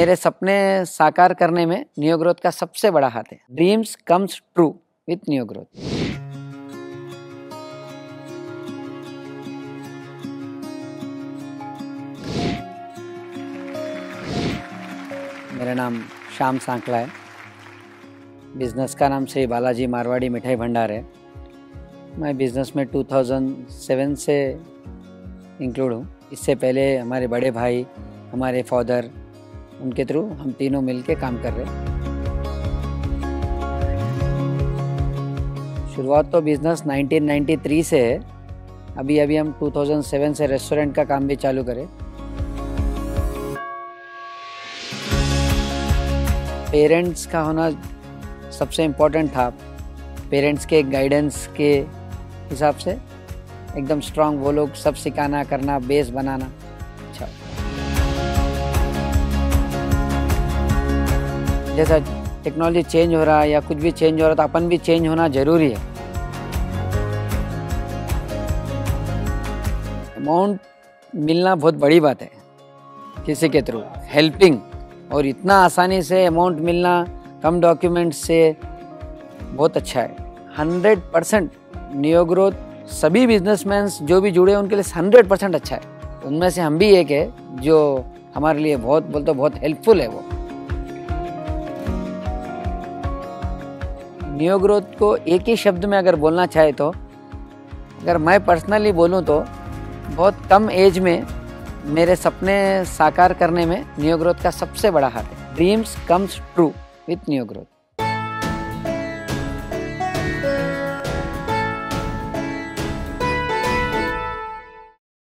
मेरे सपने साकार करने में न्यू ग्रोथ का सबसे बड़ा हाथ है। Dreams comes true with new growth मेरा नाम श्याम सांकला है। बिज़नेस का नाम श्री बालाजी मारवाड़ी मिठाई भंडार है। मैं बिज़नेस में 2007 से इंक्लूड हूँ। इससे पहले हमारे बड़े भाई, हमारे फादर उनके थ्रू हम तीनों मिल के काम कर रहे हैं। शुरुआत तो बिज़नेस 1993 से है। अभी अभी हम 2007 से रेस्टोरेंट का काम भी चालू करें। पेरेंट्स का होना सबसे इम्पोर्टेंट था। पेरेंट्स के गाइडेंस के हिसाब से एकदम स्ट्रांग वो लोग सब सिखाना, करना बेस बनाना। अच्छा। जैसा टेक्नोलॉजी चेंज हो रहा है या कुछ भी चेंज हो रहा है तो अपन भी चेंज होना ज़रूरी है। अमाउंट मिलना बहुत बड़ी बात है, किसी के थ्रू हेल्पिंग और इतना आसानी से अमाउंट मिलना कम डॉक्यूमेंट से बहुत अच्छा है। हंड्रेड परसेंट न्यू ग्रोथ सभी बिजनेसमैन जो भी जुड़े हैं, उनके लिए हंड्रेड परसेंट अच्छा है। उनमें से हम भी एक है, जो हमारे लिए बहुत, बोलते बहुत हेल्पफुल है वो। न्यू ग्रोथ को एक ही शब्द में अगर बोलना चाहे तो अगर मैं पर्सनली बोलूँ तो बहुत कम एज में मेरे सपने साकार करने में न्यू ग्रोथ का सबसे बड़ा हाथ है। Dreams comes true with new growth